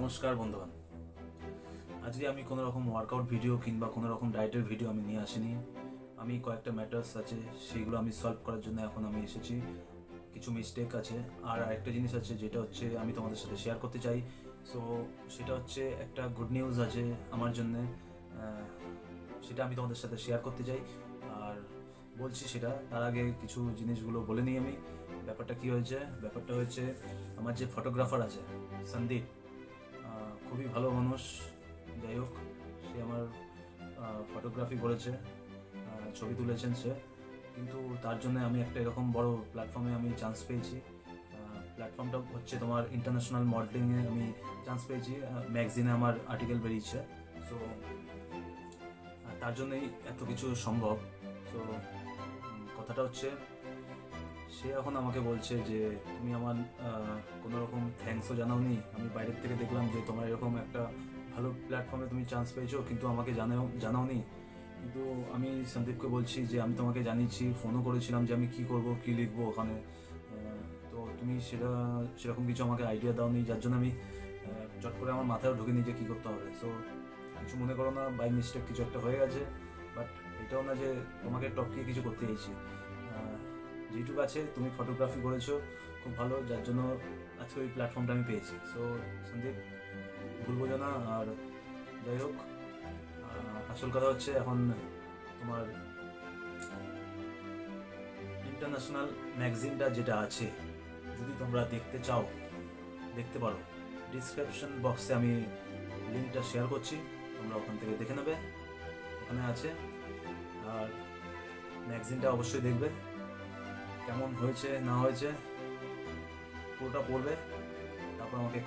নমস্কার বন্ধুগণ। আজকে আমি কোনো রকম ওয়ার্কআউট ভিডিও কিংবা কোনো রকম ডায়েটের ভিডিও আমি নিয়ে আসিনি। আমি কয়েকটা ম্যাটার্স আছে সেইগুলো আমি সলভ করার জন্য এখন আমি এসেছি। কিছু মিস্টেক আছে, আর আরেকটা জিনিস আছে যেটা হচ্ছে আমি তোমাদের সাথে শেয়ার করতে চাই। সো সেটা হচ্ছে একটা গুড নিউজ আছে আমার জন্য। সেটা আমি তোমাদের সাথে শেয়ার করতে চাই। আর বলছি সেটা, তার আগে কিছু জিনিসগুলো বলে নিই আমি। ব্যাপারটা কি হয়েছে? ব্যাপারটা হয়েছে, আমার যে ফটোগ্রাফার আছে, সন্দীপ খুবই ভালো মানুষ, যাই হোক, সে আমার ফটোগ্রাফি করেছে ছবি তুলেছেন সে। কিন্তু তার জন্য আমি একটা এরকম বড় প্ল্যাটফর্মে আমি চান্স পেয়েছি। প্ল্যাটফর্মটা হচ্ছে তোমার ইন্টারন্যাশনাল মডেলিংয়ে আমি চান্স পেয়েছি ম্যাগজিনে আমার আর্টিকেল বেরিয়েছে। সো তার জন্যই এত কিছু সম্ভব। সো কথাটা হচ্ছে সে এখন আমাকে বলছে যে, তুমি আমার কোনো রকম থ্যাঙ্কসও জানাওনি। আমি বাইরের থেকে দেখলাম যে তোমার এরকম একটা ভালো প্ল্যাটফর্মে তুমি চান্স পেয়েছ, কিন্তু আমাকে জানাও, জানাওনি। কিন্তু আমি সন্দীপকে বলছি যে, আমি তোমাকে জানিয়েছি ফোনও করেছিলাম যে আমি কি করব, কি লিখব ওখানে। তো তুমি সেটা, সেরকম কিছু আমাকে আইডিয়া দাওনি, যার জন্য আমি চট করে আমার মাথায় ঢুকিনি যে কী করতে হবে। সো কিছু মনে করো না বাই মিস্টেক কিছু একটা হয়ে গেছে বাট এটাও না যে তোমাকে টপকে কিছু করতে চাইছি। যেটুকু আছে তুমি ফটোগ্রাফি করেছ, খুব ভালো, যার জন্য আজকে ওই প্ল্যাটফর্মটা আমি পেয়েছি। সো সন্দীপ ভুল বোঝো না, আর যাই হোক আসল কথা হচ্ছে এখন তোমার ইন্টারন্যাশনাল ম্যাগজিনটা যেটা আছে, যদি তোমরা দেখতে চাও, দেখতে পারো। ডিসক্রিপশন বক্সে আমি লিঙ্কটা শেয়ার করছি, তোমরা ওখান থেকে দেখে নেবে। ওখানে আছে, আর ম্যাগজিনটা অবশ্যই দেখবে। কেমন হয়েছে না হয়েছে পুরোটা পড়বে তারপর আমাকে